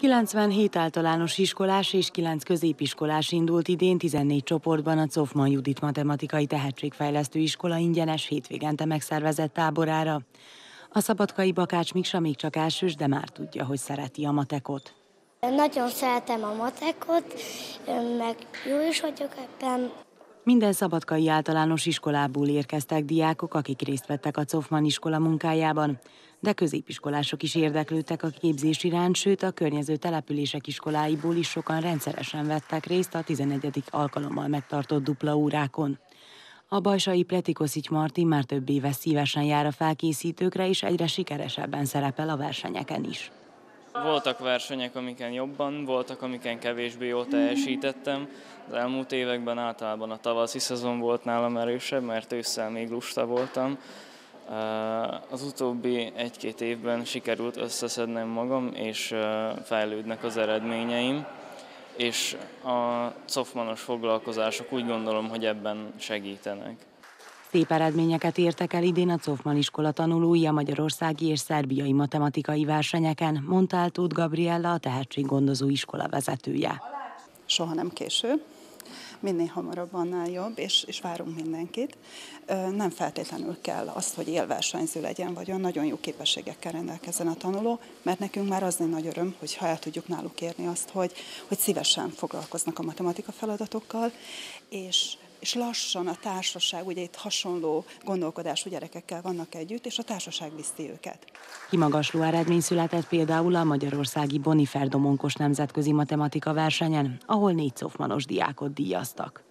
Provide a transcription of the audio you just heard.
97 általános iskolás és 9 középiskolás indult idén 14 csoportban a Cofman Judit Matematikai Tehetségfejlesztő Iskola ingyenes hétvégente megszervezett táborára. A szabadkai Bakács Miksa még csak elsős, de már tudja, hogy szereti a matekot. Nagyon szeretem a matekot, meg jó is vagyok ebben. Minden szabadkai általános iskolából érkeztek diákok, akik részt vettek a Cofman iskola munkájában, de középiskolások is érdeklődtek a képzés iránt, sőt a környező települések iskoláiból is sokan rendszeresen vettek részt a 11. alkalommal megtartott dupla órákon. A bajsai Pletikoszics Martin már több éve szívesen jár a felkészítőkre, és egyre sikeresebben szerepel a versenyeken is. Voltak versenyek, amiken jobban, voltak, amiken kevésbé jól teljesítettem. Az elmúlt években általában a tavaszi szezon volt nálam erősebb, mert ősszel még lusta voltam. Az utóbbi egy-két évben sikerült összeszednem magam, és fejlődnek az eredményeim, és a cofmanos foglalkozások úgy gondolom, hogy ebben segítenek. Szép eredményeket értek el idén a Cofman iskola tanulói a magyarországi és szerbiai matematikai versenyeken, mondta el Tóth Gabriella, a tehetséggondozó iskola vezetője. Soha nem késő, minél hamarabb annál jobb, és, és várunk mindenkit. Nem feltétlenül kell azt, hogy élversenyző legyen, vagy olyan nagyon jó képességekkel rendelkezzen a tanuló, mert nekünk már az nagy öröm, hogy ha el tudjuk náluk érni azt, hogy, hogy szívesen foglalkoznak a matematika feladatokkal, és és lassan a társaság, ugye itt hasonló gondolkodású gyerekekkel vannak együtt, és a társaság viszi őket. Kimagasló eredmény született például a magyarországi Bonifer Domonkos nemzetközi matematika versenyen, ahol négy szofmanos diákot díjaztak.